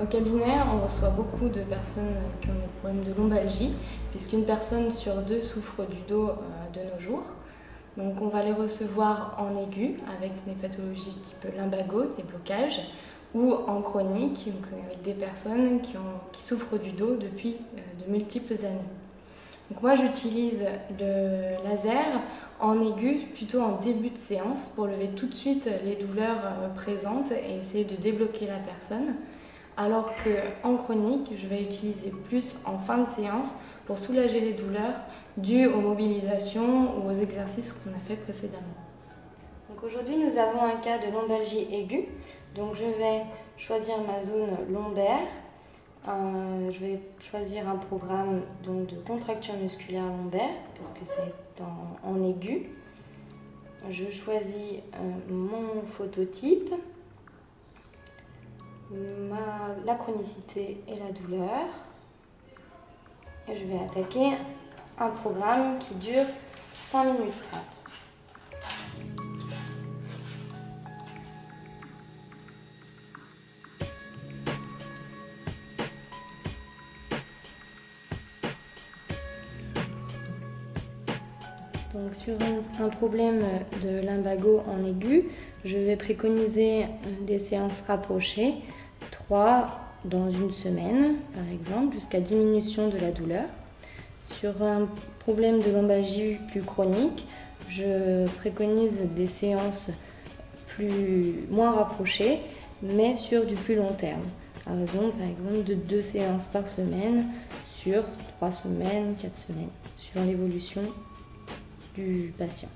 Au cabinet, on reçoit beaucoup de personnes qui ont des problèmes de lombalgie, puisqu'une personne sur deux souffre du dos de nos jours. Donc on va les recevoir en aigu avec des pathologies type lumbago, des blocages, ou en chronique avec des personnes qui, souffrent du dos depuis de multiples années. Donc moi j'utilise le laser en aigu, plutôt en début de séance, pour lever tout de suite les douleurs euh, présentes et essayer de débloquer la personne. Alors qu'en chronique, je vais utiliser plus en fin de séance pour soulager les douleurs dues aux mobilisations ou aux exercices qu'on a fait précédemment. Aujourd'hui, nous avons un cas de lombalgie aiguë. Donc je vais choisir ma zone lombaire euh, je vais choisir un programme donc, de contracture musculaire lombaire, puisque c'est en, aigu. Je choisis euh, mon phototype, la chronicité et la douleur. Et je vais attaquer un programme qui dure 5 minutes 30. Donc sur un, problème de lumbago en aigu, je vais préconiser des séances rapprochées, 3 dans une semaine par exemple, jusqu'à diminution de la douleur. Sur un problème de lombalgie plus chronique, je préconise des séances plus, moins rapprochées, mais sur du plus long terme. À raison par exemple de deux séances par semaine sur trois semaines, quatre semaines, suivant l'évolution du patient.